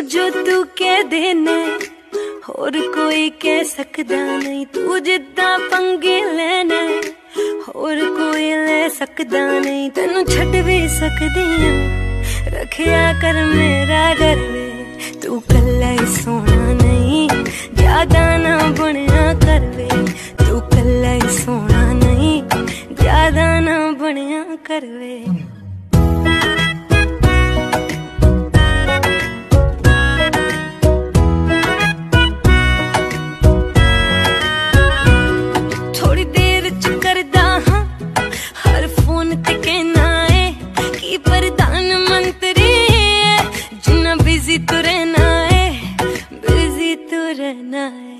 ਉਹ ਜੋ ਤੂੰ ਕਹਿ ਦੇਣਾ ਹੋਰ ਕੋਈ ਕਹਿ ਸਕਦਾ ਨਹੀਂ ਤੂੰ ਜਿੱਦਾਂ ਪੰਗੇ ਲੈਣਾ ਹੋਰ ਕੋਈ ਲੈ ਸਕਦਾ ਨਹੀਂ ਤੈਨੂੰ ਛੱਡ ਵੀ ਸਕਦੀ ਆ ਰੱਖਿਆ ਕਰ ਮੇਰਾ ਡਰ ਵੇ ਤੂੰ ਕੱਲਾ ਹੀ ਸੋਣਾ ਨਹੀਂ ਜ਼ਿਆਦਾ ਨਾ ਬਣਿਆ ਕਰ ਵੇ ਤੂੰ ਕੱਲਾ ਹੀ ਸੋਣਾ ਨਹੀਂ ਜ਼ਿਆਦਾ ਨਾ ਬਣਿਆ ਕਰ ਵੇ मन ते कहना है कि प्रधानमंत्री है जितना बिजी तो रहना है बिजी तो रहना है